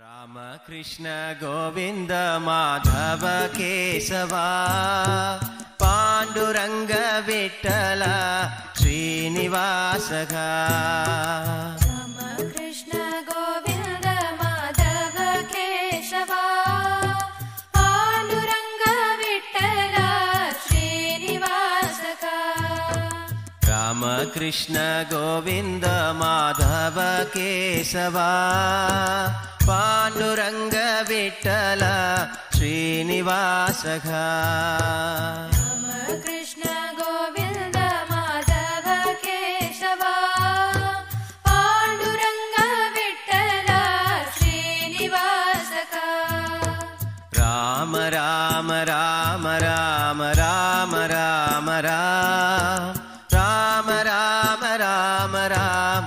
रामकृष्ण गोविन्द माधव केशवा पाण्डुरङ्ग विट्टला श्रीनिवास गोविन्द माधव केशवा पाण्डुरङ्ग श्रीनिवासगा राम कृष्ण गोविन्द माधव केशवा पाण्डुरङ्गविठल श्रीनिवास कृष्ण गोविन्द माता केशवा। पाण्डुरङ्गविठल श्रीनिवास राम राम राम राम राम राम। राम राम राम राम राम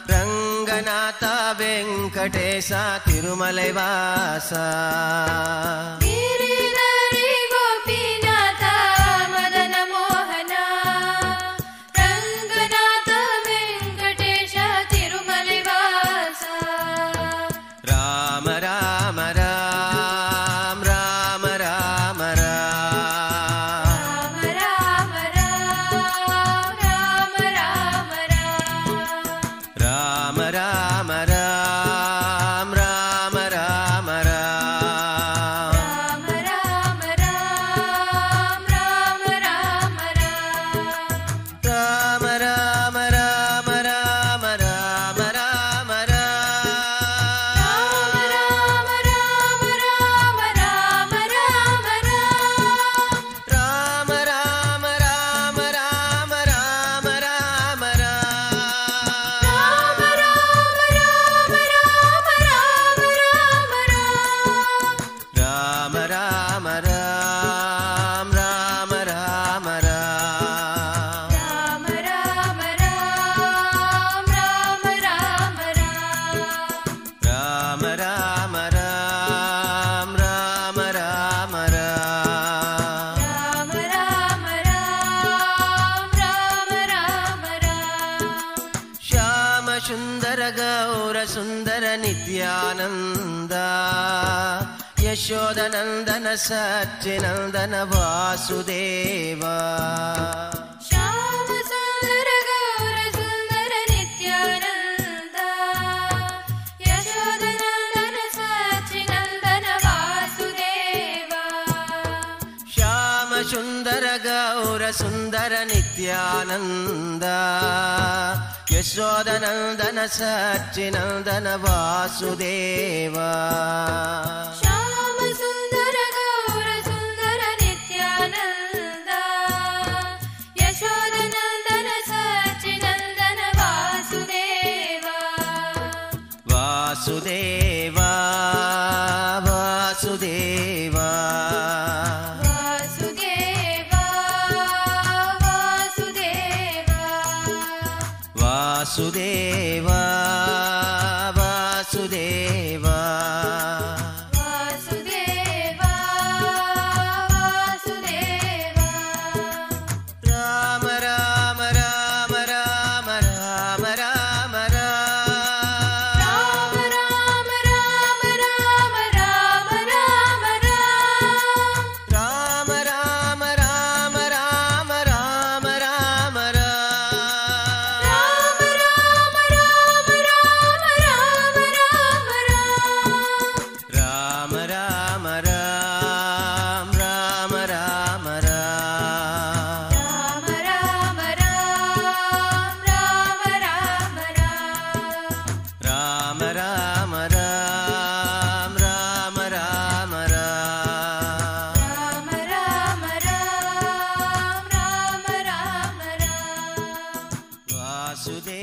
విశ్వనాథ వెంకటేశ తిరుమలైవాస. ಮರಾ गौरसुन्दर नित्यानन्द यशोदनन्दन सच्चिनन्दन वासुदेव सुन्दर गौरसुन्दर सुन्दर गौरसुन्दर नित्यानन्द यशोदनन्दन सच्चिनन्दन वासुदेवा सुन्दर सुन्दर नित्य यशोदनन्दन सच्चिनन्दन वासुदेवा वासुदेवा वासुदेवा। வாசுதே ವಾಸುದೇ